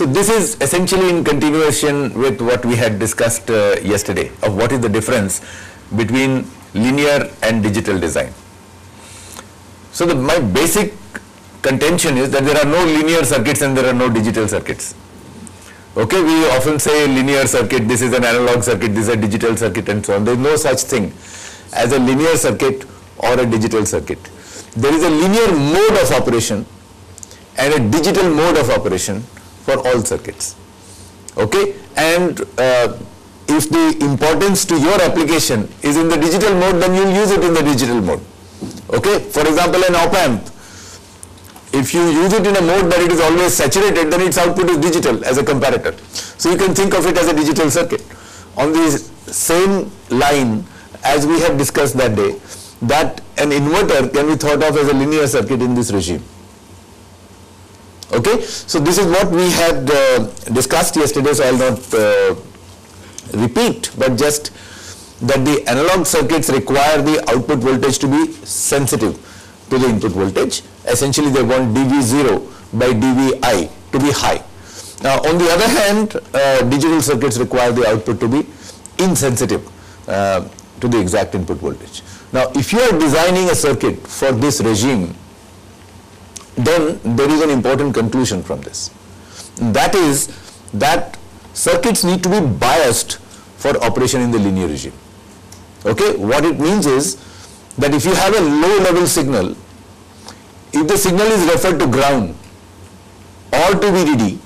So this is essentially in continuation with what we had discussed uh, yesterday of what is the difference between linear and digital design. So the, my basic contention is that there are no linear circuits and there are no digital circuits. Okay, we often say linear circuit, this is an analog circuit, this is a digital circuit and so on. There is no such thing as a linear circuit or a digital circuit. There is a linear mode of operation and a digital mode of operation for all circuits. Okay, and uh, if the importance to your application is in the digital mode, then you'll use it in the digital mode. Okay, for example, an op amp, if you use it in a mode that it is always saturated, then its output is digital as a comparator. So you can think of it as a digital circuit. On the same line as we have discussed that day, that an inverter can be thought of as a linear circuit in this regime. Okay, so this is what we had uh, discussed yesterday, so I will not uh, repeat, but just that the analog circuits require the output voltage to be sensitive to the input voltage. Essentially, they want dV0 by dVi to be high. Now, on the other hand, uh, digital circuits require the output to be insensitive uh, to the exact input voltage. Now, if you are designing a circuit for this regime, then there is an important conclusion from this. That is that circuits need to be biased for operation in the linear regime. Okay, what it means is that if you have a low level signal, if the signal is referred to ground or to VDD,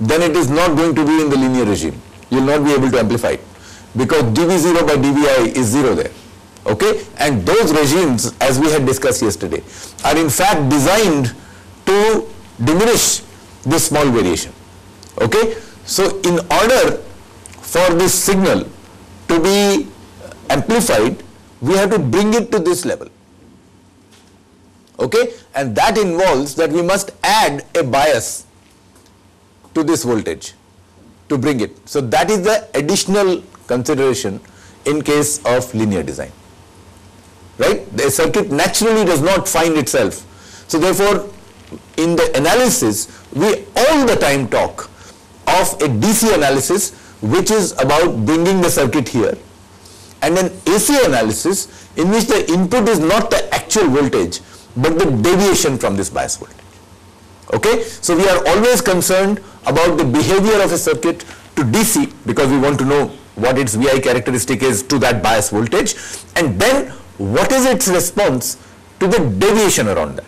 then it is not going to be in the linear regime. You will not be able to amplify it because dV0 by dVi is 0 there. Okay, and those regimes as we had discussed yesterday are in fact designed to diminish this small variation. Okay, so in order for this signal to be amplified, we have to bring it to this level. Okay, and that involves that we must add a bias to this voltage to bring it. So that is the additional consideration in case of linear design. Right? The circuit naturally does not find itself. So therefore, in the analysis, we all the time talk of a DC analysis which is about bringing the circuit here and an AC analysis in which the input is not the actual voltage but the deviation from this bias voltage. Okay, so we are always concerned about the behavior of a circuit to DC because we want to know what its VI characteristic is to that bias voltage and then what is its response to the deviation around that.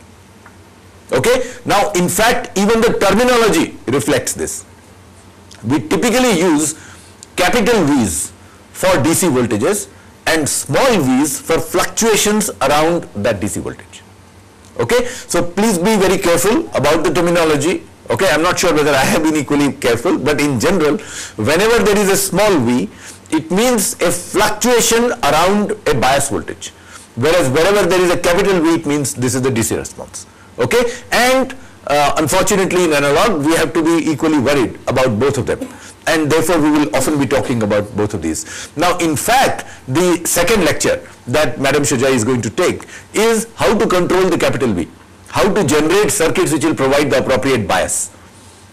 Okay, now in fact even the terminology reflects this. We typically use capital V's for DC voltages and small v's for fluctuations around that DC voltage. Okay, so please be very careful about the terminology. Okay, I'm not sure whether I have been equally careful, but in general, whenever there is a small v, it means a fluctuation around a bias voltage. Whereas wherever there is a capital V, it means this is the DC response. Okay, and uh, unfortunately in analog, we have to be equally worried about both of them and therefore we will often be talking about both of these. Now in fact the second lecture that Madam Shujai is going to take is how to control the capital V, how to generate circuits which will provide the appropriate bias.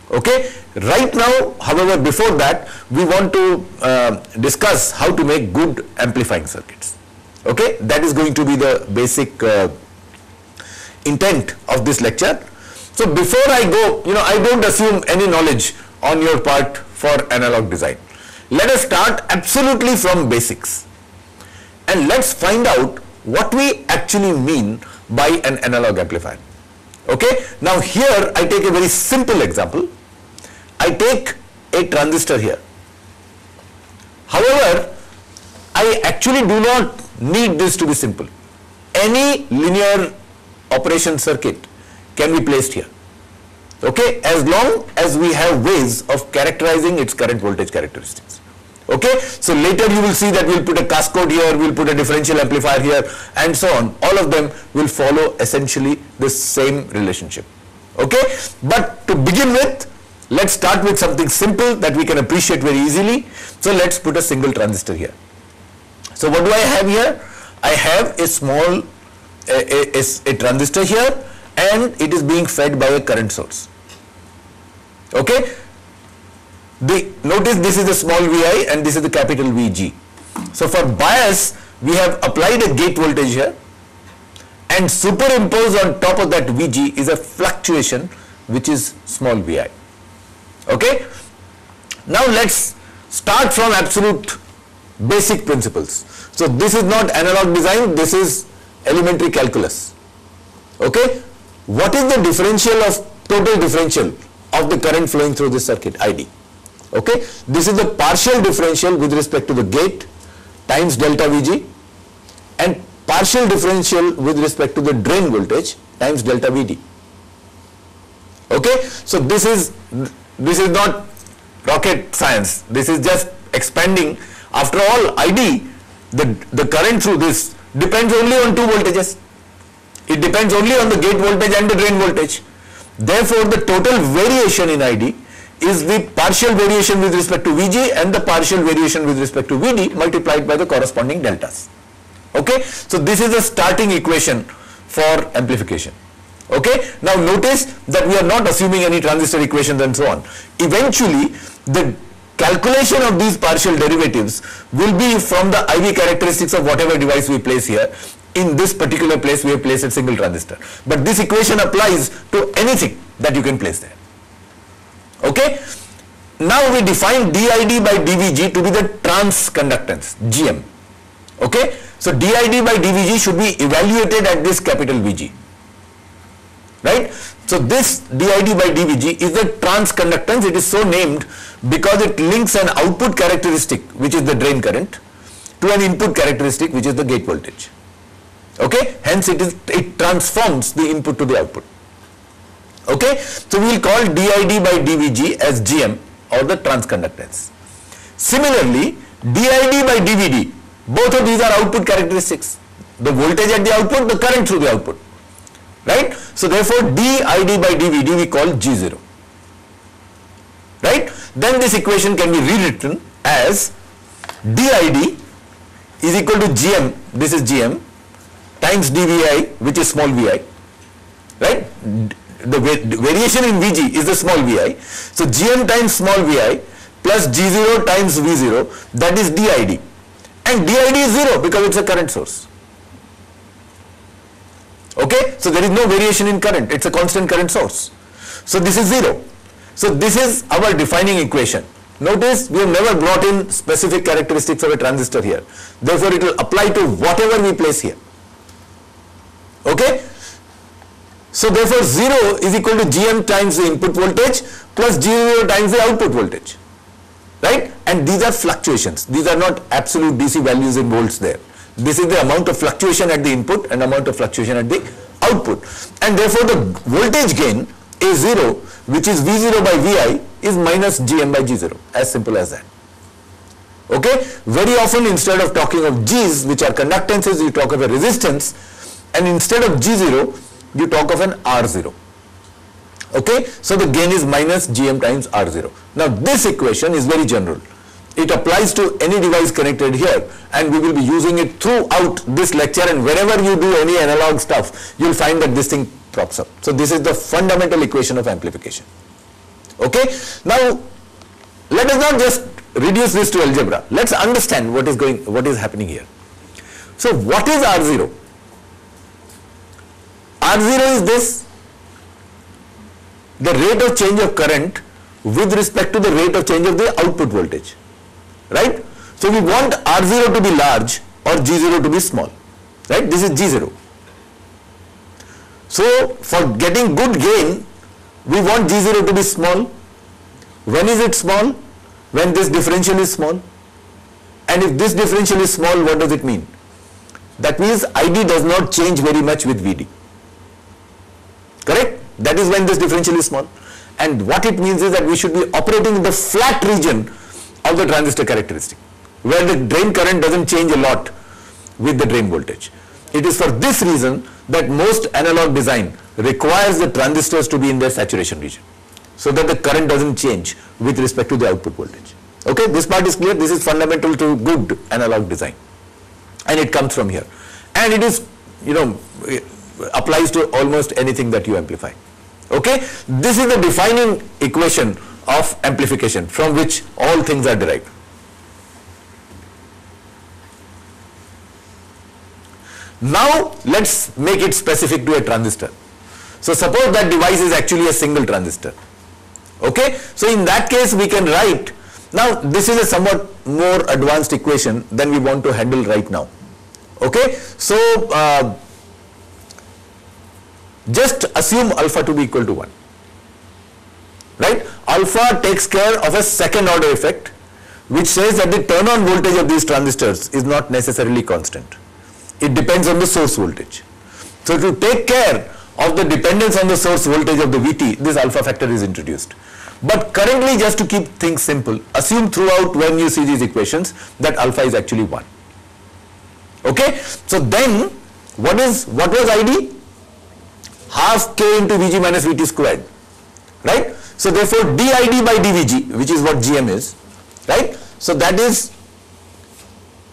Okay, right now however before that we want to uh, discuss how to make good amplifying circuits. Okay, that is going to be the basic uh, intent of this lecture. So before I go, you know, I don't assume any knowledge on your part for analog design. Let us start absolutely from basics and let's find out what we actually mean by an analog amplifier. Okay, now here I take a very simple example. I take a transistor here. However, I actually do not need this to be simple. Any linear operation circuit can be placed here okay, as long as we have ways of characterizing its current voltage characteristics. Okay, so later you will see that we'll put a cascode here, we'll put a differential amplifier here and so on. All of them will follow essentially the same relationship. Okay, but to begin with, let's start with something simple that we can appreciate very easily. So let's put a single transistor here. So what do I have here? I have a small a, a, a, transistor here and it is being fed by a current source. Okay? The, notice this is the small vi and this is the capital VG. So for bias, we have applied a gate voltage here and superimposed on top of that Vg is a fluctuation which is small vi. Okay? Now let's start from absolute basic principles. So this is not analog design, this is elementary calculus. Okay? What is the differential of total differential of the current flowing through this circuit ID? Okay? This is the partial differential with respect to the gate times delta Vg and partial differential with respect to the drain voltage times delta Vd. Okay? So this is this is not rocket science. This is just expanding. After all, ID, the, the current through this depends only on two voltages. It depends only on the gate voltage and the drain voltage. Therefore, the total variation in ID is the partial variation with respect to Vg and the partial variation with respect to Vd multiplied by the corresponding deltas. Okay, so this is the starting equation for amplification. Okay, now notice that we are not assuming any transistor equations and so on. Eventually, the calculation of these partial derivatives will be from the IV characteristics of whatever device we place here. In this particular place, we have placed a single transistor. But this equation applies to anything that you can place there. Okay, now we define dID by dVg to be the transconductance, GM. Okay, so dID by dVg should be evaluated at this capital Vg right. So this dID by dVg is the transconductance. It is so named because it links an output characteristic which is the drain current to an input characteristic which is the gate voltage. Okay, hence it is it transforms the input to the output. Okay, so we will call dID by dVg as GM or the transconductance. Similarly, dID by dVd, both of these are output characteristics. The voltage at the output, the current through the output right. So therefore dID by dVd we call G0, right. Then this equation can be rewritten as dID is equal to Gm, this is Gm, times dVi which is small vi, right. The variation in Vg is the small vi. So Gm times small vi plus G0 times V0 that is dID and dID is 0 because it's a current source. Okay, so there is no variation in current, it's a constant current source. So this is 0. So this is our defining equation. Notice we have never brought in specific characteristics of a transistor here. Therefore it will apply to whatever we place here. Okay? So therefore 0 is equal to Gm times the input voltage plus G0 times the output voltage. Right? And these are fluctuations. These are not absolute DC values in volts there. This is the amount of fluctuation at the input and amount of fluctuation at the output. And therefore the voltage gain is 0 which is V0 by Vi is minus Gm by G0 as simple as that. Okay. Very often instead of talking of G's which are conductances you talk of a resistance and instead of G0 you talk of an R0. Okay. So the gain is minus Gm times R0. Now this equation is very general it applies to any device connected here and we will be using it throughout this lecture and whenever you do any analog stuff, you'll find that this thing props up. So this is the fundamental equation of amplification. Okay. Now, let us not just reduce this to algebra. Let's understand what is going, what is happening here. So what is R0? R0 is this, the rate of change of current with respect to the rate of change of the output voltage right? So we want R0 to be large or G0 to be small, right? This is G0. So for getting good gain, we want G0 to be small. When is it small? When this differential is small. And if this differential is small, what does it mean? That means ID does not change very much with VD. Correct? That is when this differential is small. And what it means is that we should be operating in the flat region of the transistor characteristic where the drain current doesn't change a lot with the drain voltage. It is for this reason that most analog design requires the transistors to be in their saturation region so that the current doesn't change with respect to the output voltage. Okay, this part is clear. This is fundamental to good analog design and it comes from here. And it is, you know, applies to almost anything that you amplify. Okay, this is the defining equation of amplification from which all things are derived. Now let's make it specific to a transistor. So suppose that device is actually a single transistor. Okay, so in that case we can write, now this is a somewhat more advanced equation than we want to handle right now. Okay, so uh, just assume alpha to be equal to 1. Right? Alpha takes care of a second order effect which says that the turn on voltage of these transistors is not necessarily constant. It depends on the source voltage. So to take care of the dependence on the source voltage of the VT, this alpha factor is introduced. But currently just to keep things simple, assume throughout when you see these equations that alpha is actually 1. Okay? So then what is what was ID? half k into Vg minus Vt squared, right? So therefore dId by dVg, which is what Gm is, right? So that is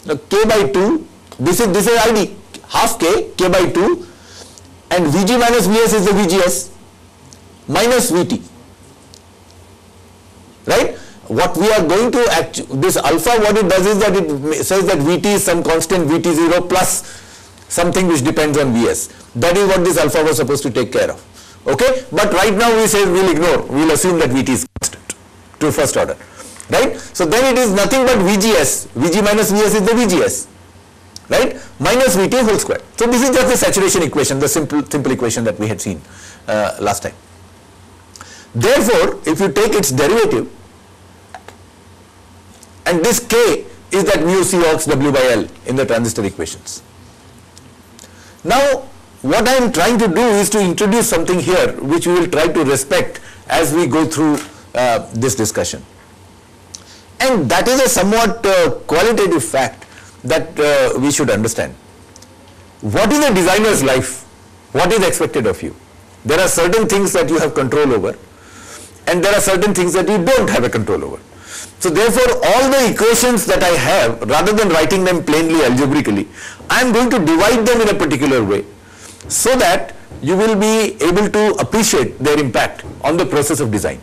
k by 2, this is, this is Id, half k, k by 2 and Vg minus Vs is the VGS minus Vt, right? What we are going to, act, this alpha what it does is that it says that Vt is some constant Vt0 plus something which depends on Vs. That is what this alpha was supposed to take care of. Okay, but right now we say we'll ignore, we'll assume that Vt is constant to first order, right? So then it is nothing but VGS, Vg minus Vs is the VGS, right? Minus Vt whole square. So this is just the saturation equation, the simple simple equation that we had seen uh, last time. Therefore, if you take its derivative, and this K is that mu C ox W by L in the transistor equations. Now, what I am trying to do is to introduce something here which we will try to respect as we go through uh, this discussion. And that is a somewhat uh, qualitative fact that uh, we should understand. What is a designer's life? What is expected of you? There are certain things that you have control over and there are certain things that you don't have a control over. So therefore all the equations that I have rather than writing them plainly algebraically I am going to divide them in a particular way so that you will be able to appreciate their impact on the process of design.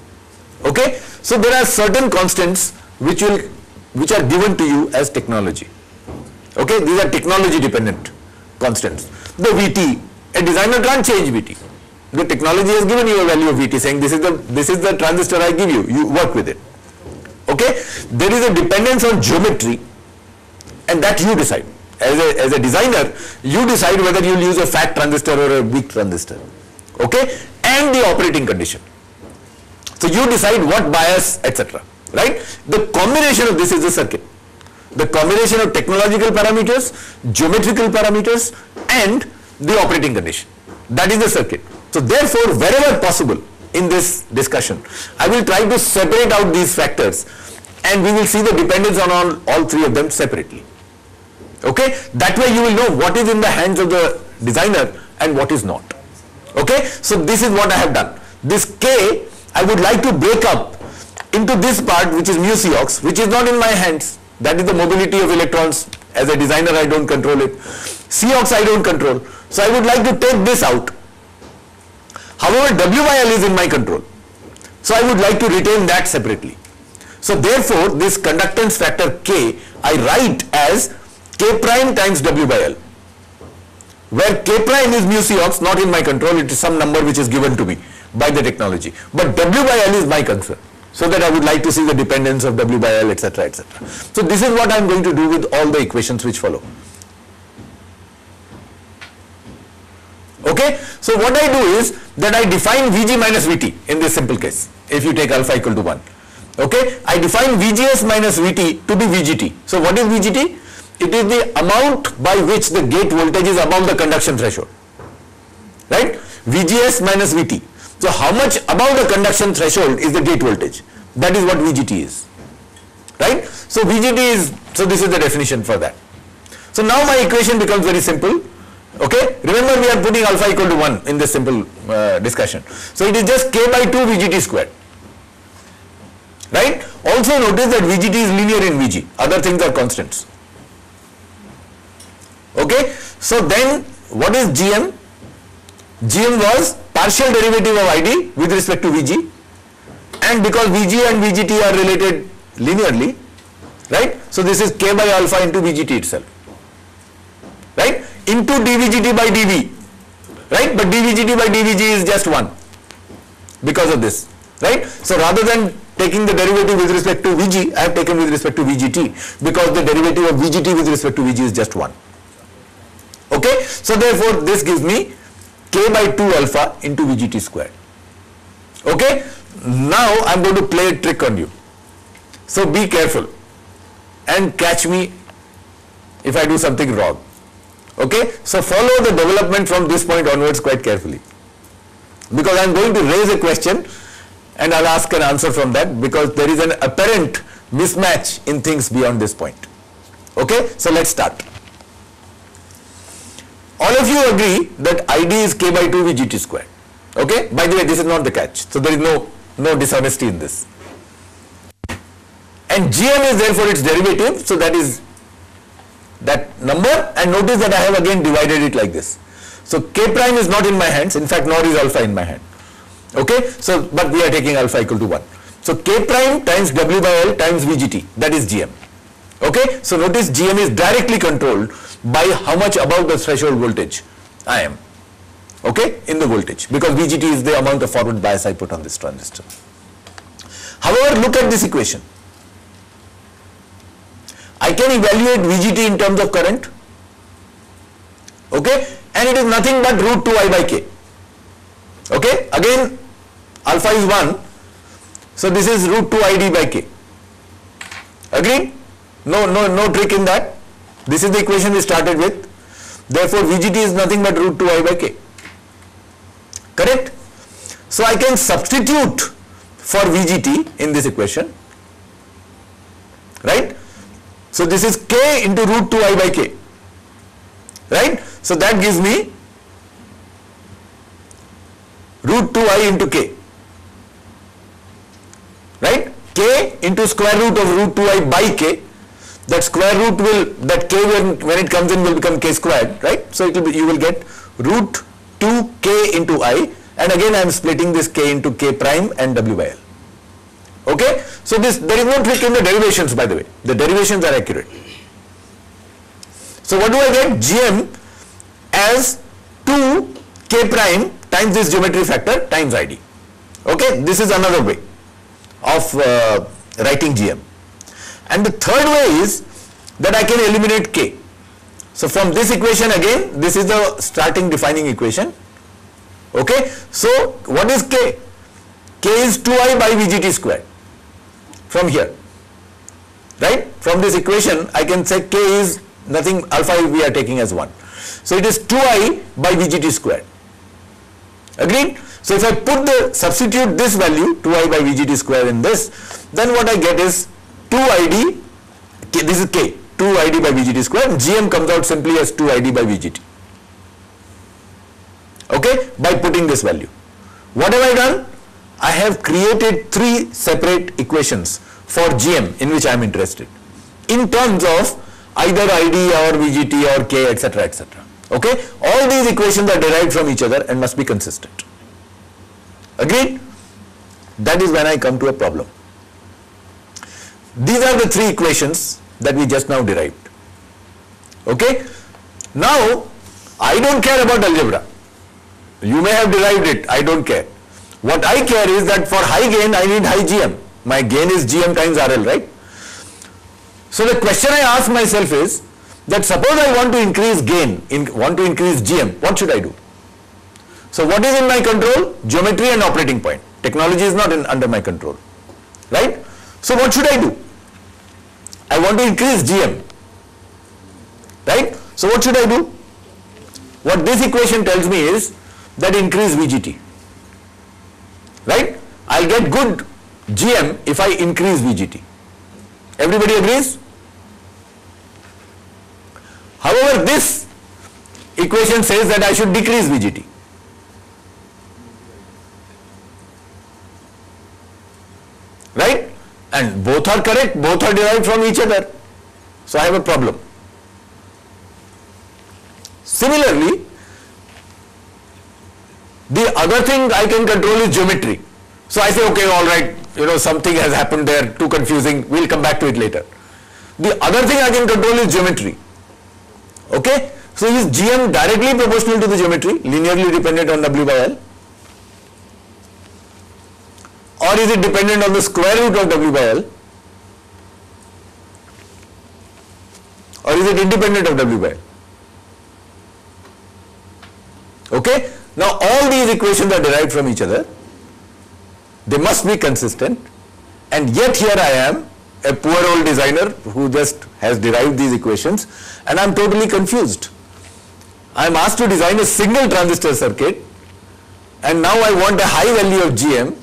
Okay? So there are certain constants which will which are given to you as technology. Okay? These are technology dependent constants. The VT, a designer can't change VT. The technology has given you a value of VT saying this is the this is the transistor I give you, you work with it. Okay? There is a dependence on geometry and that you decide as a, as a designer, you decide whether you'll use a fat transistor or a weak transistor. Okay? And the operating condition. So you decide what bias, etc. Right? The combination of this is the circuit. The combination of technological parameters, geometrical parameters, and the operating condition. That is the circuit. So therefore, wherever possible in this discussion, I will try to separate out these factors and we will see the dependence on all, all three of them separately. Okay, that way you will know what is in the hands of the designer and what is not. Okay, so this is what I have done. This K, I would like to break up into this part which is mu Cox, which is not in my hands. That is the mobility of electrons. As a designer, I don't control it. Cox I don't control. So I would like to take this out. However, W by L is in my control. So I would like to retain that separately. So therefore, this conductance factor K, I write as K prime times W by L. Where K prime is mu C ox, not in my control, it is some number which is given to me by the technology. But W by L is my concern. So that I would like to see the dependence of W by L, etc., etc. So this is what I am going to do with all the equations which follow. Okay, so what I do is that I define Vg minus Vt in this simple case, if you take alpha equal to 1. Okay, I define Vgs minus Vt to be Vgt. So what is Vgt? It is the amount by which the gate voltage is above the conduction threshold. Right? VGS minus VT. So how much above the conduction threshold is the gate voltage? That is what VGT is. Right? So VGT is, so this is the definition for that. So now my equation becomes very simple. Okay? Remember we are putting alpha equal to 1 in this simple uh, discussion. So it is just k by 2 VGT squared. Right? Also notice that VGT is linear in VG. Other things are constants. Okay. So then what is GM? GM was partial derivative of id with respect to vg and because vg and vgt are related linearly right? So this is k by alpha into vgt itself. Right? Into dvgt by dv right? But dvgt by dvg is just 1 because of this. Right? So rather than taking the derivative with respect to vg i have taken with respect to vgt because the derivative of vgt with respect to vg is just 1 okay? So therefore this gives me k by 2 alpha into vgt squared. Okay? Now i'm going to play a trick on you. So be careful and catch me if i do something wrong. Okay? So follow the development from this point onwards quite carefully. Because i'm going to raise a question and i'll ask an answer from that because there is an apparent mismatch in things beyond this point. Okay? So let's start all of you agree that id is k by 2 vgt squared. Okay? By the way this is not the catch. So there is no no dishonesty in this. And gm is therefore its derivative. So that is that number. And notice that i have again divided it like this. So k prime is not in my hands. In fact nor is alpha in my hand. Okay? So but we are taking alpha equal to 1 so k prime times w by l times vgt that is gm okay? So notice gm is directly controlled by how much above the threshold voltage I am. Okay? In the voltage. Because VGT is the amount of forward bias I put on this transistor. However, look at this equation. I can evaluate VGT in terms of current. Okay? And it is nothing but root 2 I by K. Okay? Again alpha is 1 so this is root 2 ID by K. Agreed no no no trick in that this is the equation we started with. Therefore, VGT is nothing but root 2 I by k. Correct? So, I can substitute for VGT in this equation. Right? So, this is k into root 2 I by k. Right? So, that gives me root 2 I into k. Right? k into square root of root 2 I by k that square root will, that k when, when it comes in will become k squared, right? So it will be, you will get root 2k into i and again I am splitting this k into k prime and w by l. Okay? So this, there is no trick in the derivations by the way. The derivations are accurate. So what do I get? Gm as 2 k prime times this geometry factor times id. Okay? This is another way of uh, writing Gm. And the third way is that I can eliminate k. So from this equation again, this is the starting defining equation. Okay. So what is k? k is 2i by vgt square from here. Right? From this equation, I can say k is nothing alpha we are taking as 1. So it is 2i by vgt square. Agreed? So if I put the substitute this value 2i by vgt square in this, then what I get is 2 id, k, this is k, 2 id by vgt square, gm comes out simply as 2 id by vgt. Okay, by putting this value. What have I done? I have created three separate equations for gm in which I am interested in terms of either id or vgt or k etc etc. Okay, all these equations are derived from each other and must be consistent. Agreed? That is when I come to a problem. These are the three equations that we just now derived. Okay? Now, I don't care about algebra. You may have derived it, I don't care. What I care is that for high gain, I need high GM. My gain is GM times RL, right? So the question I ask myself is that suppose I want to increase gain, in, want to increase GM, what should I do? So what is in my control? Geometry and operating point. Technology is not in, under my control, right? So what should I do? I want to increase GM. Right? So what should I do? What this equation tells me is that increase VGT. Right? I'll get good GM if I increase VGT. Everybody agrees? However, this equation says that I should decrease VGT. Right? And both are correct, both are derived from each other. So I have a problem. Similarly, The other thing I can control is geometry. So I say, okay, all right, you know, something has happened there, too confusing, we'll come back to it later. The other thing I can control is geometry. Okay? So is GM directly proportional to the geometry, linearly dependent on W by L? Or is it dependent on the square root of W by L? Or is it independent of W by L? Okay? Now all these equations are derived from each other. They must be consistent. And yet here I am, a poor old designer who just has derived these equations and I'm totally confused. I'm asked to design a single transistor circuit and now I want a high value of GM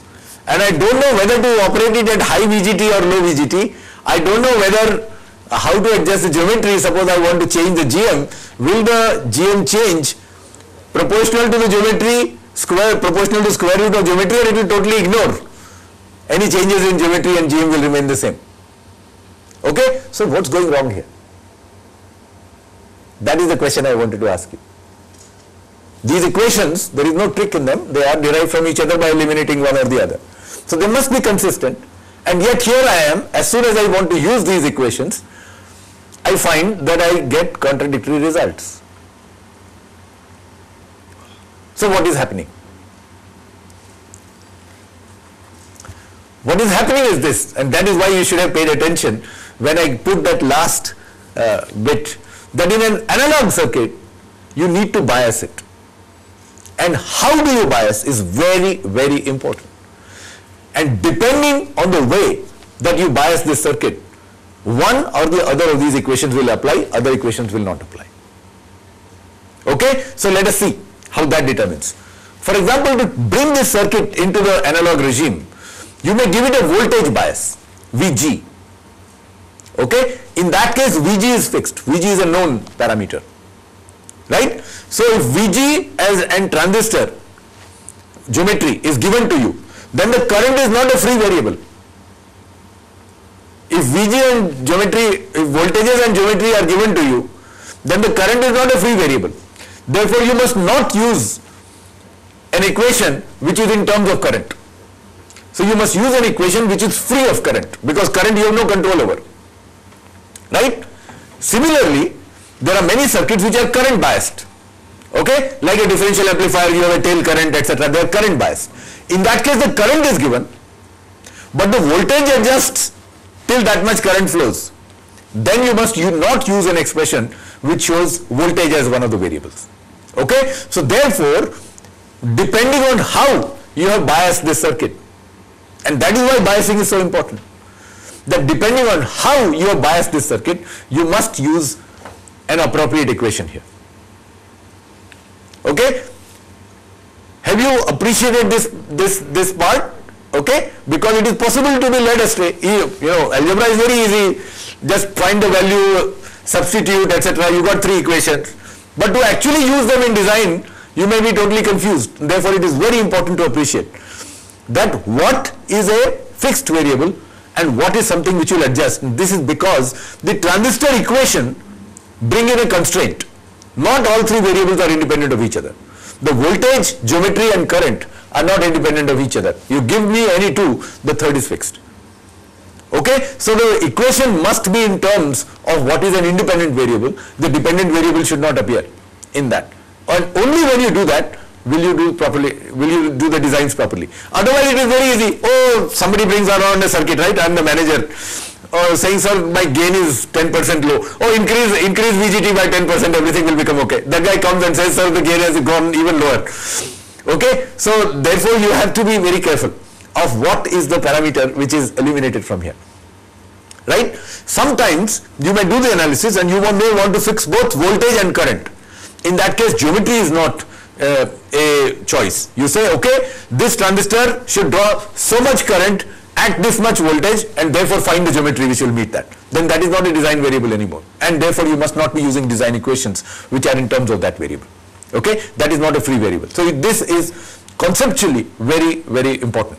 and I don't know whether to operate it at high VGT or low VGT. I don't know whether how to adjust the geometry. Suppose I want to change the GM. Will the GM change proportional to the geometry square proportional to square root of geometry or it will totally ignore any changes in geometry and GM will remain the same. Okay, so what's going wrong here? That is the question I wanted to ask you. These equations, there is no trick in them, they are derived from each other by eliminating one or the other. So they must be consistent and yet here I am, as soon as I want to use these equations, I find that I get contradictory results. So what is happening? What is happening is this, and that is why you should have paid attention when I put that last uh, bit, that in an analog circuit, you need to bias it. And how do you bias is very, very important. And depending on the way that you bias this circuit, one or the other of these equations will apply, other equations will not apply. Okay, so let us see how that determines. For example, to bring this circuit into the analog regime, you may give it a voltage bias, VG. Okay, in that case, VG is fixed. VG is a known parameter. Right? So if VG as an transistor geometry is given to you, then the current is not a free variable. If VG and geometry, if voltages and geometry are given to you, then the current is not a free variable. Therefore, you must not use an equation which is in terms of current. So you must use an equation which is free of current because current you have no control over. Right? Similarly, there are many circuits which are current biased. Okay? Like a differential amplifier, you have a tail current, etc. They are current biased. In that case, the current is given, but the voltage adjusts till that much current flows. Then you must you not use an expression which shows voltage as one of the variables. Okay? So therefore, depending on how you have biased this circuit, and that is why biasing is so important, that depending on how you have biased this circuit, you must use an appropriate equation here. Okay? Have you appreciated this, this, this part? Okay? Because it is possible to be led astray. You, you know, algebra is very easy. Just find the value, substitute, etc. You got three equations. But to actually use them in design, you may be totally confused. Therefore, it is very important to appreciate that what is a fixed variable and what is something which will adjust. This is because the transistor equation bring in a constraint. Not all three variables are independent of each other. The voltage, geometry and current are not independent of each other. You give me any two, the third is fixed. Okay, so the equation must be in terms of what is an independent variable. The dependent variable should not appear in that. And only when you do that will you do properly, will you do the designs properly. Otherwise it is very easy. Oh, somebody brings around a circuit, right? I am the manager. Oh, saying, sir, my gain is 10% low. Oh, increase, increase VGT by 10%, everything will become okay. That guy comes and says, sir, the gain has gone even lower. Okay, so therefore you have to be very careful of what is the parameter which is eliminated from here. Right? Sometimes you may do the analysis and you may want to fix both voltage and current. In that case, geometry is not uh, a choice. You say, okay, this transistor should draw so much current at this much voltage and therefore find the geometry which will meet that. Then that is not a design variable anymore. And therefore you must not be using design equations which are in terms of that variable. Okay, that is not a free variable. So this is conceptually very, very important.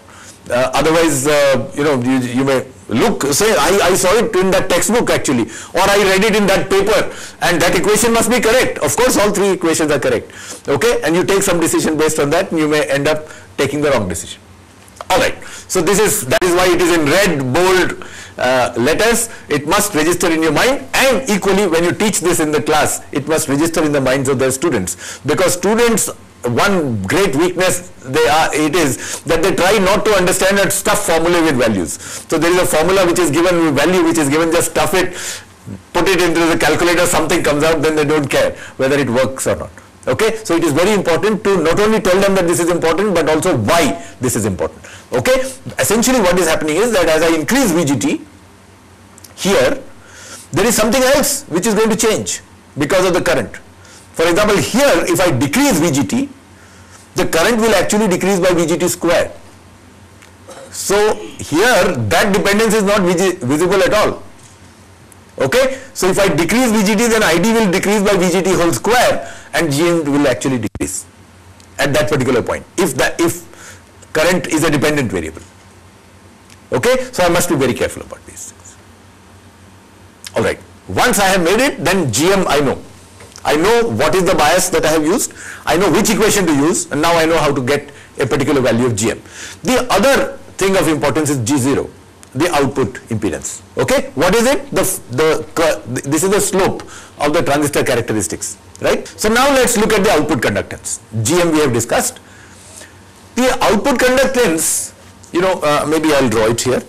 Uh, otherwise, uh, you know, you, you may look say I, I saw it in that textbook actually or I read it in that paper and that equation must be correct of course all three equations are correct okay and you take some decision based on that and you may end up taking the wrong decision alright so this is that is why it is in red bold uh, letters. It must register in your mind. And equally when you teach this in the class it must register in the minds of the students. Because students one great weakness they are it is that they try not to understand that stuff formula with values. So there is a formula which is given value which is given just stuff it put it into the calculator something comes out then they don't care whether it works or not okay so it is very important to not only tell them that this is important but also why this is important okay essentially what is happening is that as i increase vgt here there is something else which is going to change because of the current for example, here if I decrease VGT, the current will actually decrease by VGT square. So here that dependence is not visible at all. Okay, so if I decrease VGT then ID will decrease by VGT whole square and GM will actually decrease at that particular point if the if current is a dependent variable. Okay, so I must be very careful about these things. Alright, once I have made it then GM I know. I know what is the bias that I have used, I know which equation to use. And now I know how to get a particular value of GM. The other thing of importance is G0, the output impedance. Okay, what is it? The, the, this is the slope of the transistor characteristics, right? So now let's look at the output conductance. GM we have discussed. The output conductance, you know, uh, maybe I'll draw it here.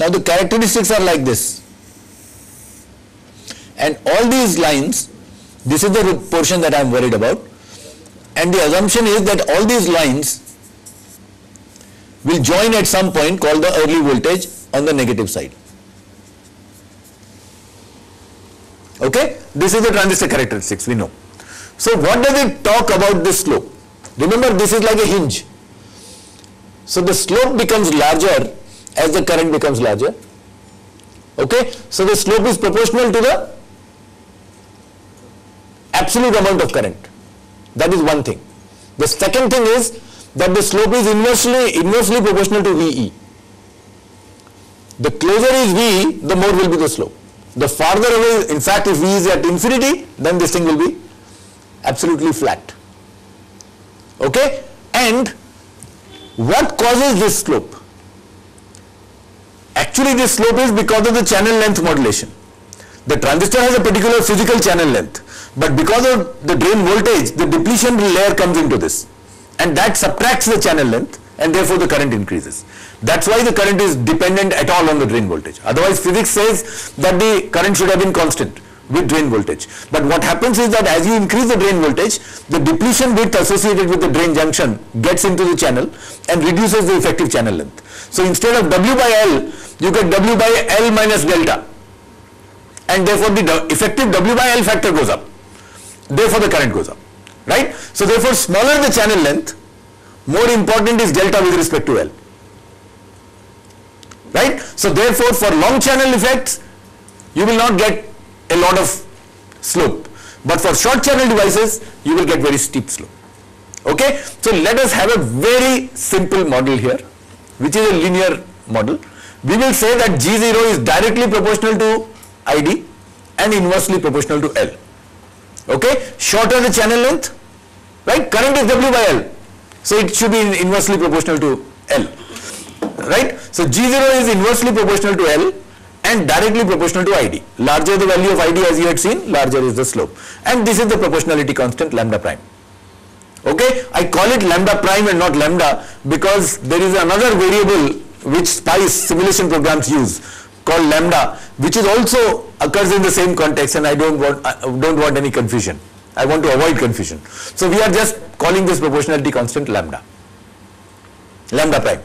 Now the characteristics are like this. And all these lines, this is the portion that I am worried about. And the assumption is that all these lines will join at some point called the early voltage on the negative side. Okay? This is the transistor characteristics, we know. So what does it talk about this slope? Remember this is like a hinge. So the slope becomes larger as the current becomes larger. Okay, so the slope is proportional to the absolute amount of current. That is one thing. The second thing is that the slope is inversely inversely proportional to VE. The closer is V, the more will be the slope. The farther away, in fact, if V is at infinity, then this thing will be absolutely flat. Okay? And what causes this slope? Actually this slope is because of the channel length modulation. The transistor has a particular physical channel length but because of the drain voltage the depletion layer comes into this and that subtracts the channel length and therefore the current increases. That's why the current is dependent at all on the drain voltage. Otherwise physics says that the current should have been constant with drain voltage. But what happens is that as you increase the drain voltage, the depletion width associated with the drain junction gets into the channel and reduces the effective channel length. So instead of W by L, you get W by L minus delta. And therefore the effective W by L factor goes up. Therefore the current goes up. Right? So therefore smaller the channel length, more important is delta with respect to L. Right? So therefore for long channel effects, you will not get a lot of slope. But for short channel devices, you will get very steep slope. Okay, so let us have a very simple model here, which is a linear model. We will say that G0 is directly proportional to ID and inversely proportional to L. Okay, shorter the channel length, right? Current is W by L, so it should be inversely proportional to L, right? So G0 is inversely proportional to L and directly proportional to ID. Larger the value of ID as you had seen, larger is the slope. And this is the proportionality constant lambda prime. Okay, I call it lambda prime and not lambda because there is another variable which SPICE simulation programs use called lambda which is also occurs in the same context and I don't want, I don't want any confusion. I want to avoid confusion. So we are just calling this proportionality constant lambda, lambda prime.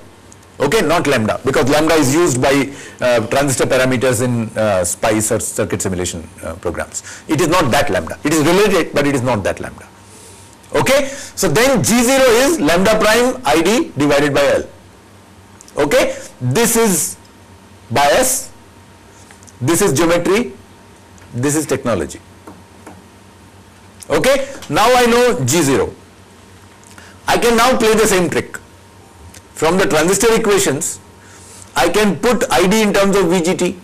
Okay not lambda because lambda is used by uh, transistor parameters in uh, SPICE or circuit simulation uh, programs. It is not that lambda. It is related but it is not that lambda. Okay? So then g0 is lambda prime id divided by l. Okay? This is bias this is geometry this is technology okay now i know g0 I can now play the same trick. From the transistor equations, I can put ID in terms of VGT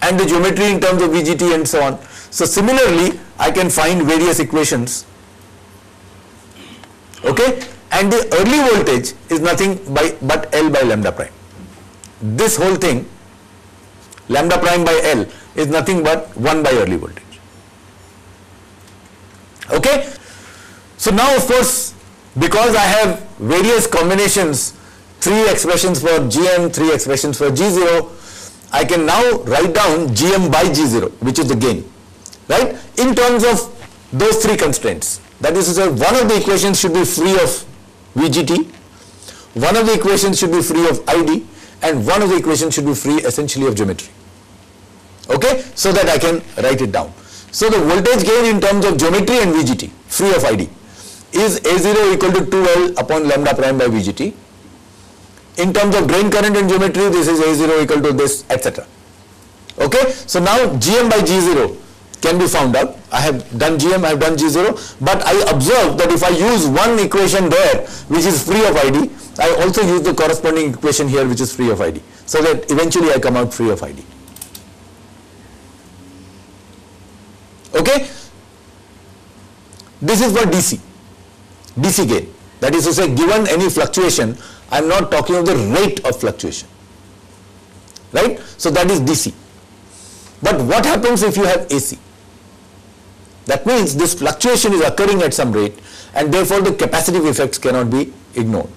and the geometry in terms of VGT and so on. So similarly, I can find various equations. Okay, and the early voltage is nothing by but L by lambda prime. This whole thing, lambda prime by L, is nothing but 1 by early voltage. Okay, so now of course, because I have various combinations, three expressions for Gm, three expressions for G0, I can now write down Gm by G0, which is the gain, right? In terms of those three constraints. That is to say, one of the equations should be free of VGT, one of the equations should be free of ID, and one of the equations should be free essentially of geometry. Okay, so that I can write it down. So the voltage gain in terms of geometry and VGT, free of ID, is A0 equal to 2L upon lambda prime by VGT. In terms of drain current and geometry, this is A0 equal to this, etc. Okay, so now GM by G0 can be found out. I have done GM, I have done G0, but I observe that if I use one equation there, which is free of ID, I also use the corresponding equation here, which is free of ID, so that eventually I come out free of ID. Okay? This is for DC, DC gain. That is to say, given any fluctuation, I am not talking of the rate of fluctuation. Right? So that is DC. But what happens if you have AC? That means this fluctuation is occurring at some rate and therefore the capacitive effects cannot be ignored.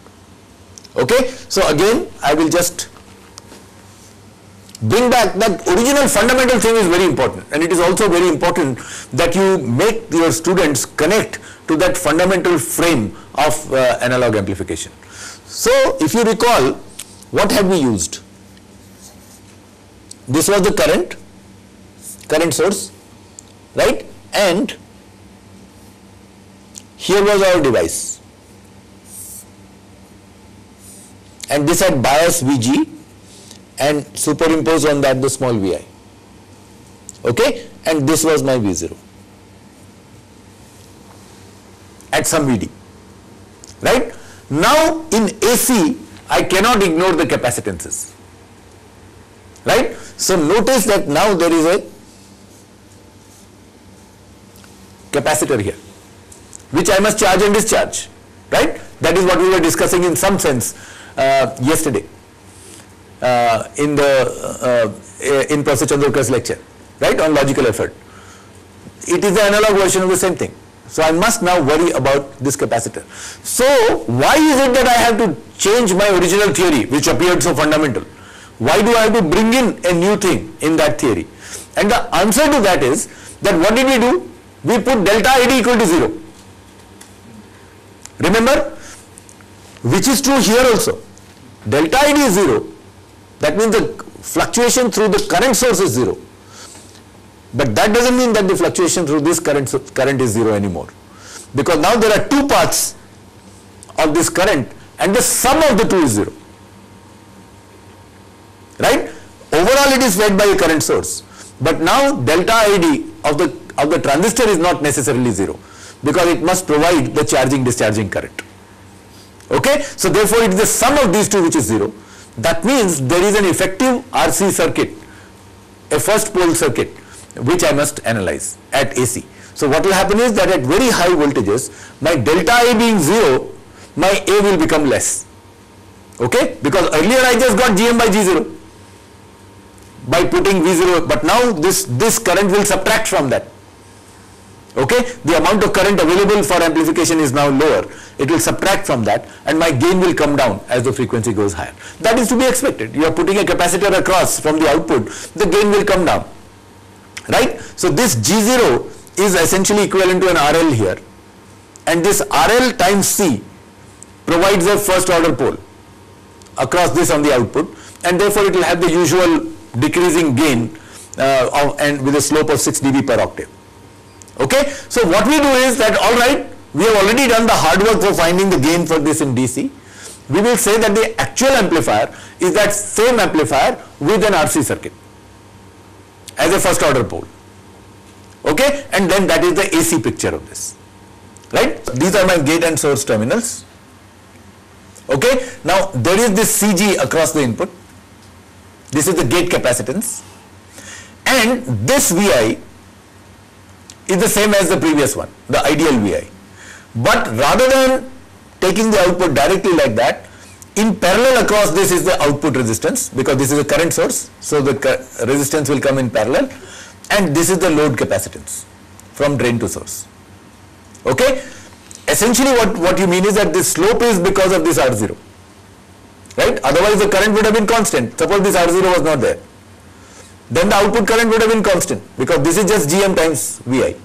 Okay, so again I will just bring back that original fundamental thing is very important and it is also very important that you make your students connect to that fundamental frame of uh, analog amplification. So if you recall what have we used? This was the current, current source, right? And here was our device. And this had bias Vg and superimpose on that the small vi. Okay? And this was my V0 at some Vd. Right? Now in AC, I cannot ignore the capacitances. Right? So notice that now there is a capacitor here, which I must charge and discharge. Right? That is what we were discussing in some sense uh, yesterday in the uh, in Professor Chandorkar's lecture, right, on logical effort. It is the analog version of the same thing. So I must now worry about this capacitor. So why is it that I have to change my original theory, which appeared so fundamental? Why do I have to bring in a new thing in that theory? And the answer to that is that what did we do? We put delta ID equal to 0. Remember? Which is true here also. Delta ID is 0 that means the fluctuation through the current source is zero. But that doesn't mean that the fluctuation through this current, current is zero anymore. Because now there are two paths of this current and the sum of the two is zero. Right? Overall it is fed by a current source. But now delta ID of the, of the transistor is not necessarily zero because it must provide the charging discharging current. Okay? So therefore it is the sum of these two which is zero. That means there is an effective RC circuit, a first pole circuit, which I must analyze at AC. So what will happen is that at very high voltages, my delta A being 0, my A will become less. Okay? Because earlier I just got GM by G0 by putting V0, but now this, this current will subtract from that. Okay, the amount of current available for amplification is now lower. It will subtract from that and my gain will come down as the frequency goes higher. That is to be expected. You are putting a capacitor across from the output, the gain will come down. Right? So this G0 is essentially equivalent to an RL here. And this RL times C provides a first order pole across this on the output and therefore it will have the usual decreasing gain uh, of, and with a slope of 6 dB per octave. Okay, so what we do is that all right, we have already done the hard work for finding the gain for this in DC. We will say that the actual amplifier is that same amplifier with an RC circuit as a first order pole. Okay, and then that is the AC picture of this. right? These are my gate and source terminals. Okay, now there is this CG across the input. This is the gate capacitance. And this Vi is the same as the previous one, the ideal Vi. But rather than taking the output directly like that, in parallel across this is the output resistance because this is a current source. So the resistance will come in parallel and this is the load capacitance from drain to source. Okay. Essentially what, what you mean is that this slope is because of this R0. Right. Otherwise the current would have been constant. Suppose this R0 was not there. Then the output current would have been constant because this is just Gm times Vi.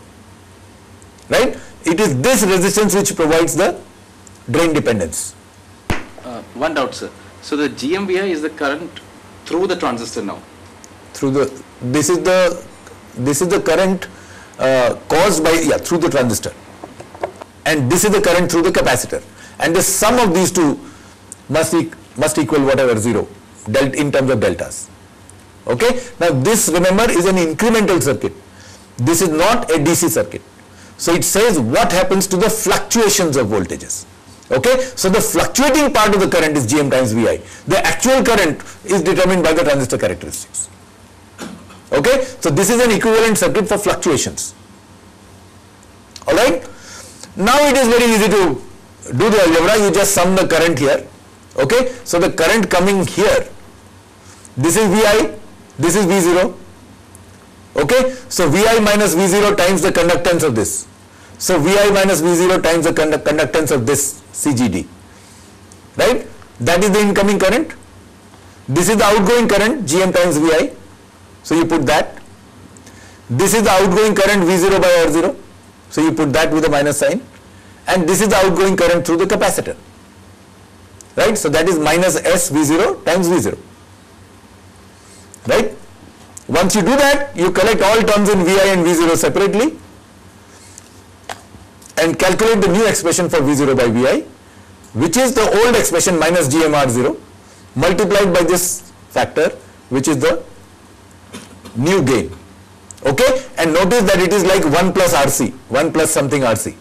Right. It is this resistance which provides the drain dependence. Uh, one doubt, sir. So the GMVI is the current through the transistor now. Through the this is the this is the current uh, caused by yeah through the transistor, and this is the current through the capacitor, and the sum of these two must e must equal whatever zero delta in terms of deltas. Okay. Now this remember is an incremental circuit. This is not a DC circuit. So it says what happens to the fluctuations of voltages. Okay, so the fluctuating part of the current is Gm times Vi. The actual current is determined by the transistor characteristics. Okay, so this is an equivalent circuit for fluctuations. Alright, now it is very easy to do the algebra, you just sum the current here. Okay, so the current coming here, this is Vi, this is V0. Okay, so Vi minus V0 times the conductance of this. So Vi minus V0 times the conductance of this CGD. Right? That is the incoming current. This is the outgoing current Gm times Vi. So you put that. This is the outgoing current V0 by R0. So you put that with a minus sign. And this is the outgoing current through the capacitor. Right? So that is minus S V0 times V0. Right? Once you do that, you collect all terms in Vi and V0 separately and calculate the new expression for V0 by Vi, which is the old expression minus GMR0 multiplied by this factor, which is the new gain. Okay? And notice that it is like 1 plus RC, 1 plus something RC.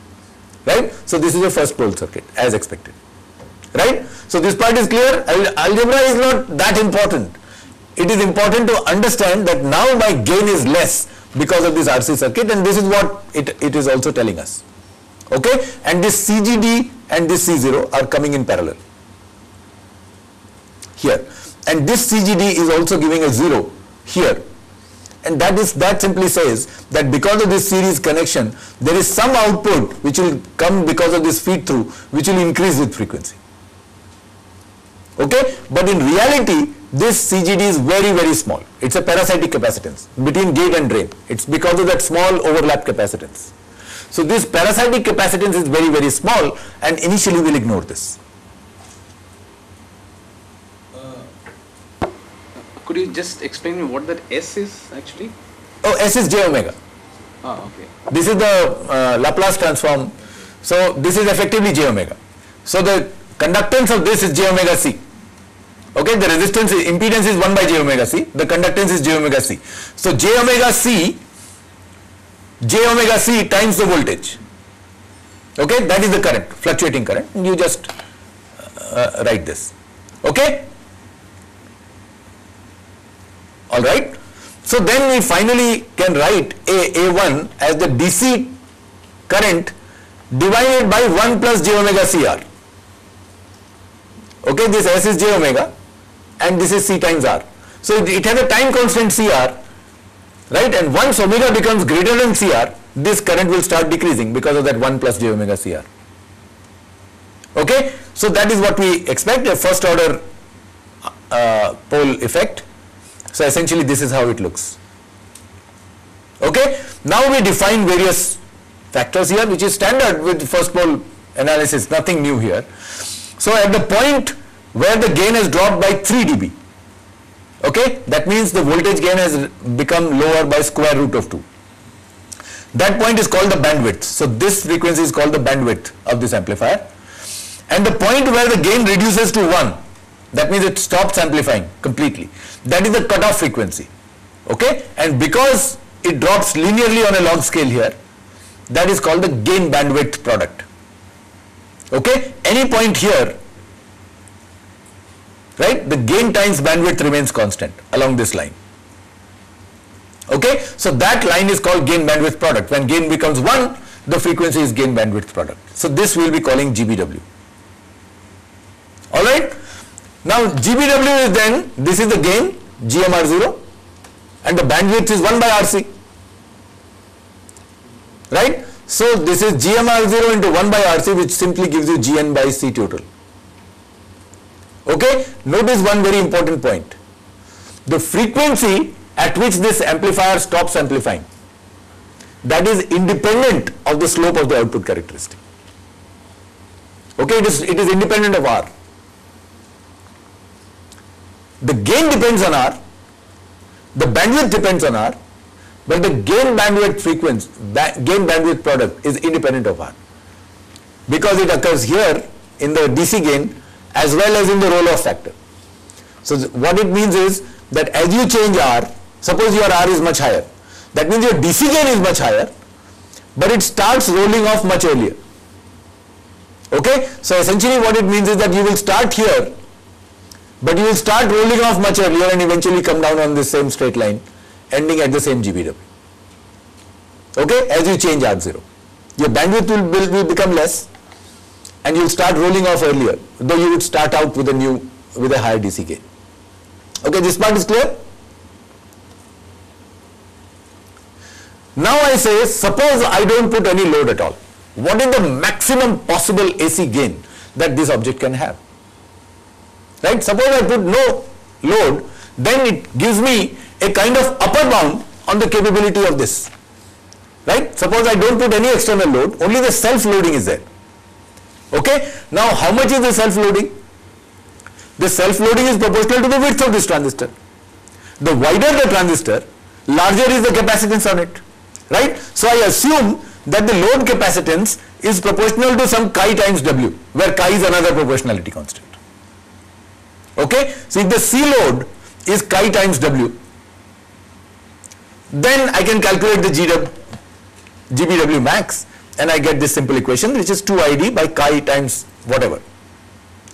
Right? So this is a first pole circuit as expected. Right? So this part is clear. Algebra is not that important. It is important to understand that now my gain is less because of this RC circuit and this is what it, it is also telling us. Okay? And this CGD and this C0 are coming in parallel. Here. And this CGD is also giving a 0 here. And that is that simply says that because of this series connection there is some output which will come because of this feed through which will increase with frequency. Okay? But in reality this CGD is very very small it's a parasitic capacitance between gate and drain it's because of that small overlap capacitance so this parasitic capacitance is very, very small and initially we'll ignore this. Uh, could you just explain me what that S is actually? Oh, S is j omega. Ah, okay. This is the uh, Laplace transform. So this is effectively j omega. So the conductance of this is j omega c. Okay, the resistance is, impedance is 1 by j omega c. The conductance is j omega c. So j omega c j omega c times the voltage. Okay, that is the current, fluctuating current. You just uh, write this. Okay? All right. So then we finally can write A A1 as the DC current divided by 1 plus j omega CR. Okay, this S is j omega and this is C times R. So it has a time constant CR right? And once omega becomes greater than Cr, this current will start decreasing because of that 1 plus j omega Cr. Okay, so that is what we expect a first order uh, pole effect. So essentially this is how it looks. Okay, now we define various factors here which is standard with first pole analysis, nothing new here. So at the point where the gain has dropped by 3 dB, Okay, that means the voltage gain has become lower by square root of 2. That point is called the bandwidth. So this frequency is called the bandwidth of this amplifier. And the point where the gain reduces to 1, that means it stops amplifying completely. That is the cutoff frequency. Okay, and because it drops linearly on a log scale here, that is called the gain bandwidth product. Okay, any point here, right, the gain times bandwidth remains constant along this line. Okay, so that line is called gain bandwidth product. When gain becomes 1, the frequency is gain bandwidth product. So this we will be calling GBW. Alright, now GBW is then, this is the gain, GMR0 and the bandwidth is 1 by RC. Right? So this is GMR0 into 1 by RC which simply gives you GN by C total. Okay? Notice one very important point. The frequency at which this amplifier stops amplifying that is independent of the slope of the output characteristic. Okay, it is, it is independent of R. The gain depends on R, the bandwidth depends on R, but the gain bandwidth frequency, ba gain bandwidth product is independent of R. Because it occurs here in the DC gain as well as in the roll off factor. So what it means is that as you change R, suppose your R is much higher, that means your DC gain is much higher, but it starts rolling off much earlier. Okay, so essentially what it means is that you will start here, but you will start rolling off much earlier and eventually come down on this same straight line, ending at the same GBW. Okay, as you change R0. Your bandwidth will, will, will become less and you'll start rolling off earlier, though you would start out with a new, with a higher DC gain. Okay, this part is clear? Now I say, suppose I don't put any load at all. What is the maximum possible AC gain that this object can have? Right? Suppose I put no load, then it gives me a kind of upper bound on the capability of this. Right? Suppose I don't put any external load, only the self-loading is there. Okay? Now how much is the self-loading? The self-loading is proportional to the width of this transistor. The wider the transistor, larger is the capacitance on it right? So I assume that the load capacitance is proportional to some chi times W, where chi is another proportionality constant. Okay? So if the C load is chi times W, then I can calculate the GW, GBW max and I get this simple equation which is 2ID by chi times whatever.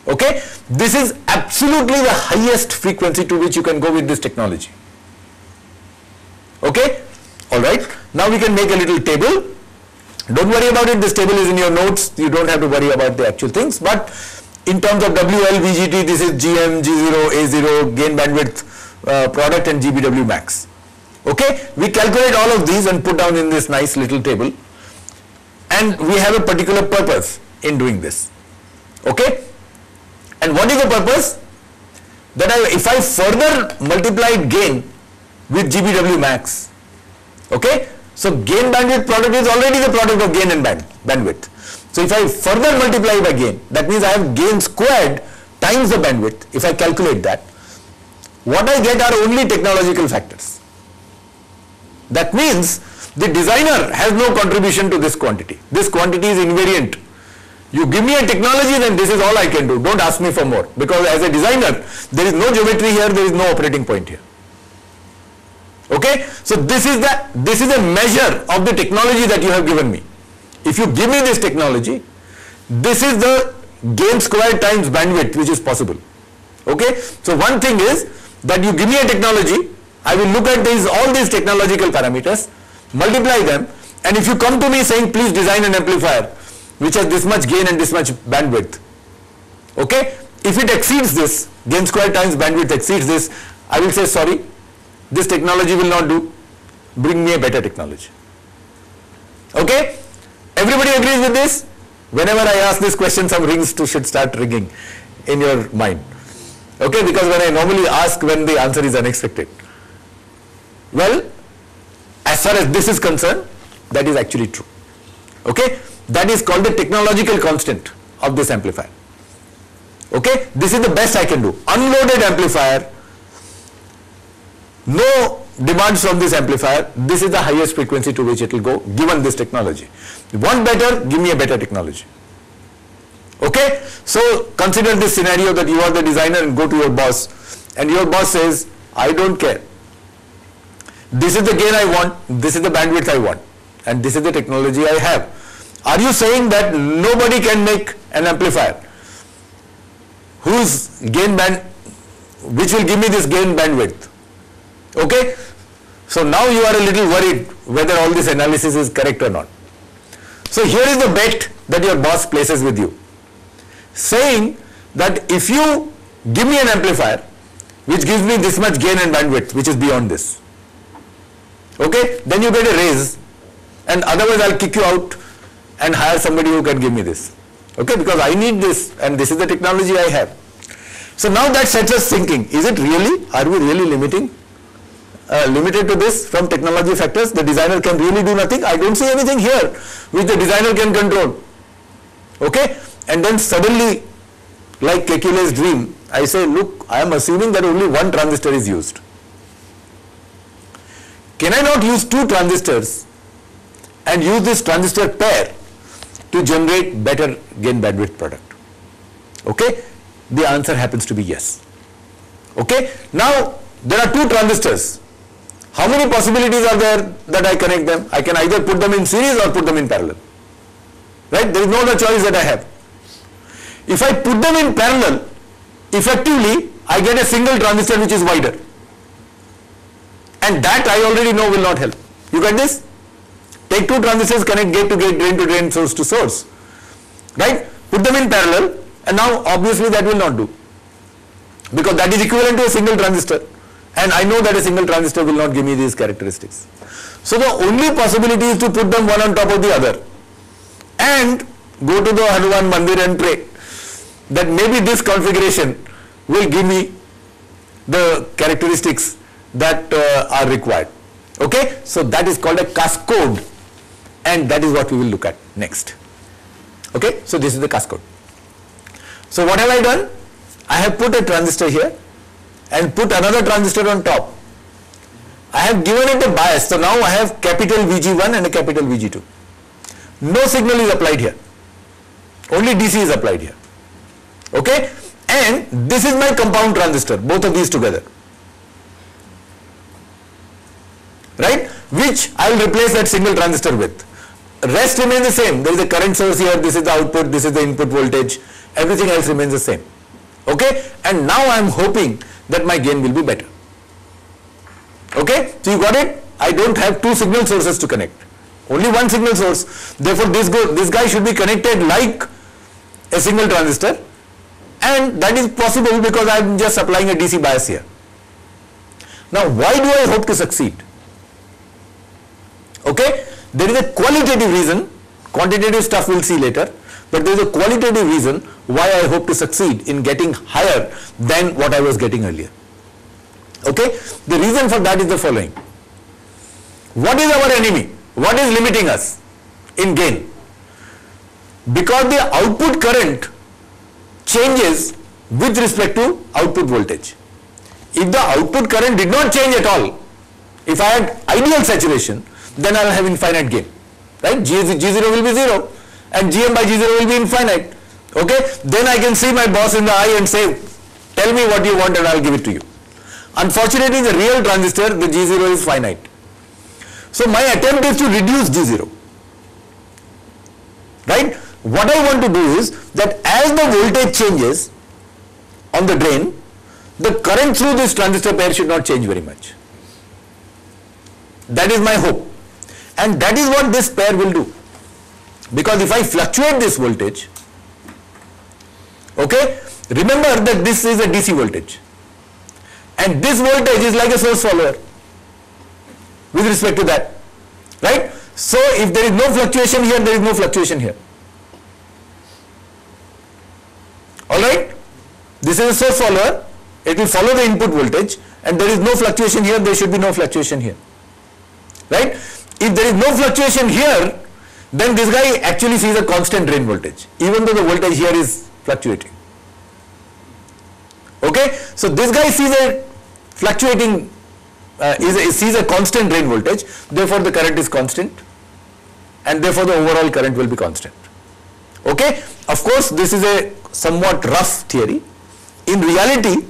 Okay? This is absolutely the highest frequency to which you can go with this technology. Okay? Alright? Now we can make a little table. Don't worry about it, this table is in your notes, you don't have to worry about the actual things, but in terms of WL, VGT, this is GM, G0, A0, gain bandwidth uh, product and GBW max. Okay, we calculate all of these and put down in this nice little table and we have a particular purpose in doing this. Okay, and what is the purpose? That I, if I further multiply gain with GBW max, okay, so gain bandwidth product is already the product of gain and band, bandwidth. So if I further multiply by gain, that means I have gain squared times the bandwidth, if I calculate that, what I get are only technological factors. That means the designer has no contribution to this quantity. This quantity is invariant. You give me a technology, then this is all I can do. Don't ask me for more. Because as a designer, there is no geometry here, there is no operating point here. Okay, so this is the this is a measure of the technology that you have given me. If you give me this technology, this is the gain square times bandwidth which is possible. Okay, so one thing is that you give me a technology, I will look at these all these technological parameters, multiply them, and if you come to me saying please design an amplifier which has this much gain and this much bandwidth, okay, if it exceeds this, gain square times bandwidth exceeds this, I will say sorry, this technology will not do. Bring me a better technology. Okay? Everybody agrees with this? Whenever I ask this question, some rings to, should start ringing in your mind. Okay? Because when I normally ask when the answer is unexpected. Well, as far as this is concerned, that is actually true. Okay? That is called the technological constant of this amplifier. Okay? This is the best I can do. Unloaded amplifier no demands from this amplifier, this is the highest frequency to which it will go given this technology. Want better, give me a better technology. Okay? So consider this scenario that you are the designer and go to your boss and your boss says, I don't care. This is the gain I want, this is the bandwidth I want and this is the technology I have. Are you saying that nobody can make an amplifier whose gain band, which will give me this gain bandwidth. Okay? So now you are a little worried whether all this analysis is correct or not. So here is the bet that your boss places with you, saying that if you give me an amplifier which gives me this much gain and bandwidth, which is beyond this, okay, then you get a raise, and otherwise I'll kick you out and hire somebody who can give me this, okay, because I need this and this is the technology I have. So now that sets us thinking, is it really, are we really limiting uh, limited to this from technology factors. The designer can really do nothing. I don't see anything here which the designer can control. Okay? And then suddenly, like Kekule's dream, I say, look, I am assuming that only one transistor is used. Can I not use two transistors and use this transistor pair to generate better gain bandwidth product? Okay? The answer happens to be yes. Okay? Now, there are two transistors. How many possibilities are there that I connect them? I can either put them in series or put them in parallel. Right? There is no other choice that I have. If I put them in parallel, effectively I get a single transistor which is wider. And that I already know will not help. You get this? Take two transistors, connect gate to gate, drain to drain, source to source. Right? Put them in parallel and now obviously that will not do. Because that is equivalent to a single transistor and I know that a single transistor will not give me these characteristics. So the only possibility is to put them one on top of the other and go to the Hanuman Mandir and pray that maybe this configuration will give me the characteristics that uh, are required. Okay, so that is called a cascode and that is what we will look at next. Okay, so this is the cascode. So what have I done? I have put a transistor here and put another transistor on top. I have given it a bias. So now I have capital VG1 and a capital VG2. No signal is applied here. Only DC is applied here. Okay? And this is my compound transistor, both of these together. Right? Which I will replace that single transistor with. Rest remains the same. There is a current source here, this is the output, this is the input voltage. Everything else remains the same. Okay? And now I am hoping that my gain will be better. Okay? So you got it? I don't have two signal sources to connect. Only one signal source. Therefore, this, go, this guy should be connected like a single transistor and that is possible because I am just applying a DC bias here. Now, why do I hope to succeed? Okay? There is a qualitative reason, quantitative stuff we'll see later, but there is a qualitative reason why I hope to succeed in getting higher than what I was getting earlier. Okay? The reason for that is the following. What is our enemy? What is limiting us in gain? Because the output current changes with respect to output voltage. If the output current did not change at all, if I had ideal saturation, then I will have infinite gain. Right? G, G0 will be 0 and Gm by G0 will be infinite. Okay? Then I can see my boss in the eye and say, tell me what you want and I will give it to you. Unfortunately, the real transistor, the G0 is finite. So my attempt is to reduce G0. Right? What I want to do is that as the voltage changes on the drain, the current through this transistor pair should not change very much. That is my hope. And that is what this pair will do. Because if I fluctuate this voltage, okay, remember that this is a DC voltage. And this voltage is like a source follower with respect to that. Right? So if there is no fluctuation here, there is no fluctuation here. Alright? This is a source follower. It will follow the input voltage and there is no fluctuation here, there should be no fluctuation here. Right? If there is no fluctuation here, then this guy actually sees a constant drain voltage, even though the voltage here is fluctuating. Okay? So this guy sees a fluctuating, uh, is a, sees a constant drain voltage, therefore the current is constant and therefore the overall current will be constant. Okay? Of course, this is a somewhat rough theory. In reality,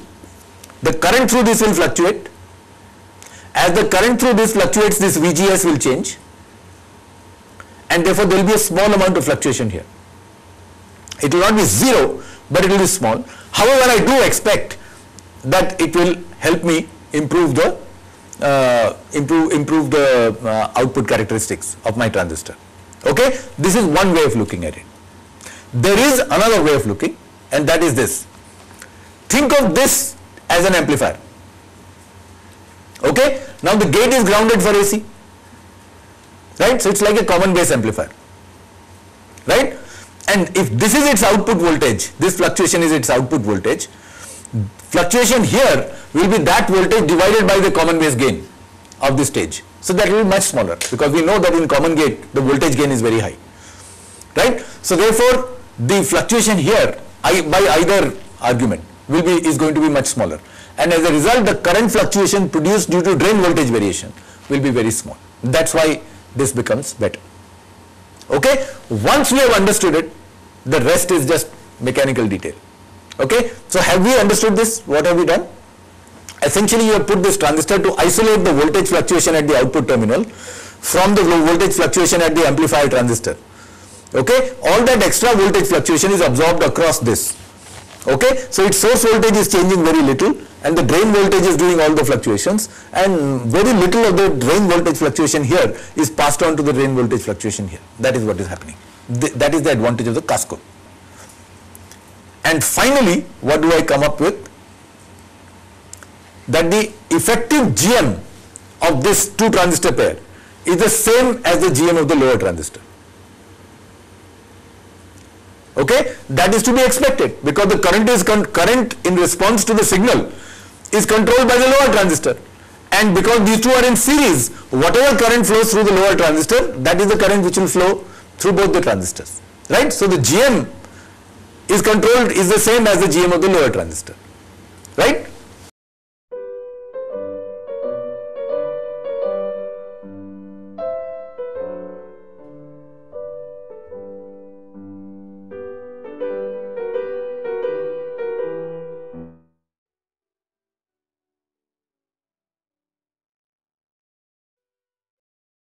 the current through this will fluctuate. As the current through this fluctuates, this VGS will change and therefore there will be a small amount of fluctuation here. It will not be zero, but it will be small. However, I do expect that it will help me improve the uh, improve improve the uh, output characteristics of my transistor. Okay, this is one way of looking at it. There is another way of looking, and that is this. Think of this as an amplifier. Okay, now the gate is grounded for AC, right? So it's like a common base amplifier, right? And if this is its output voltage, this fluctuation is its output voltage, fluctuation here will be that voltage divided by the common base gain of this stage. So that will be much smaller because we know that in common gate the voltage gain is very high, right? So therefore the fluctuation here I, by either argument will be is going to be much smaller and as a result the current fluctuation produced due to drain voltage variation will be very small. That's why this becomes better. Okay, once we have understood it, the rest is just mechanical detail. Okay, so have we understood this? What have we done? Essentially, you have put this transistor to isolate the voltage fluctuation at the output terminal from the voltage fluctuation at the amplifier transistor. Okay, all that extra voltage fluctuation is absorbed across this. Okay, so its source voltage is changing very little and the drain voltage is doing all the fluctuations and very little of the drain voltage fluctuation here is passed on to the drain voltage fluctuation here. That is what is happening. Th that is the advantage of the cascode. And finally, what do I come up with? That the effective GM of this two transistor pair is the same as the GM of the lower transistor. Okay, that is to be expected because the current is current in response to the signal is controlled by the lower transistor. And because these two are in series whatever current flows through the lower transistor that is the current which will flow through both the transistors. Right? So the GM is controlled is the same as the GM of the lower transistor. Right